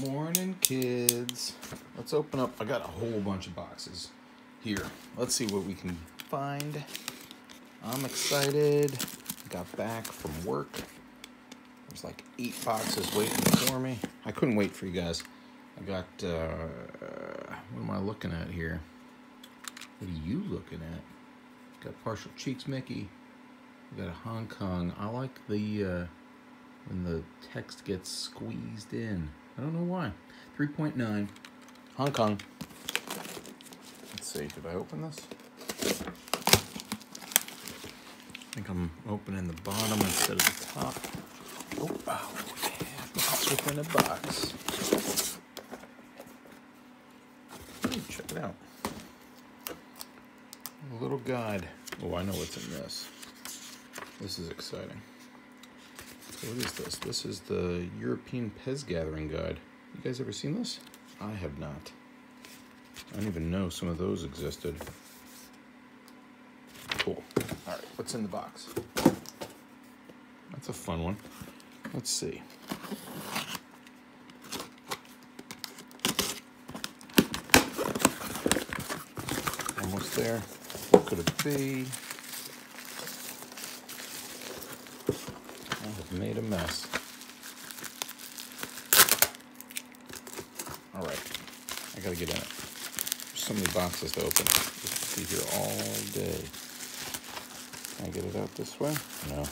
Morning, kids. Let's open up. I got a whole bunch of boxes here. Let's see what we can find. I'm excited. Got back from work. There's like eight boxes waiting for me. I couldn't wait for you guys. I got, uh, what am I looking at here? What are you looking at? Got partial cheeks, Mickey. We got a Hong Kong. I like the, uh, when the text gets squeezed in. I don't know why. 3.9. Hong Kong. Let's see, did I open this? I think I'm opening the bottom instead of the top. Oh, yeah, box within a box. Ooh, check it out. A little guide. Oh, I know what's in this. This is exciting. So what is this? This is the European Pez Gathering Guide. You guys ever seen this? I have not. I didn't even know some of those existed. Cool. All right, what's in the box? That's a fun one. Let's see. Almost there. What could it be? I have made a mess. All right, I gotta get in it. There's so many boxes to open. Just be here all day. Can I get it out this way? No.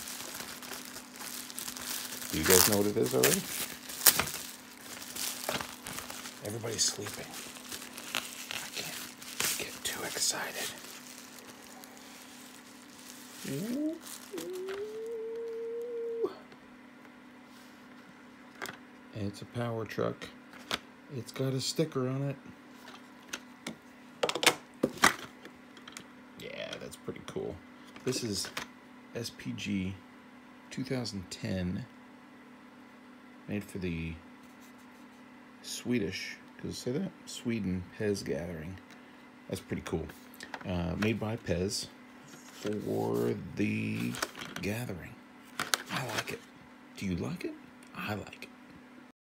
Do you guys know what it is already? Everybody's sleeping. I can't get too excited. Mm-hmm. Ooh. It's a power truck. It's got a sticker on it. Yeah, that's pretty cool. This is SPG 2010, made for the Swedish, it say that? Sweden Pez Gathering. That's pretty cool. Uh, made by Pez for the gathering. I like it. Do you like it? I like it.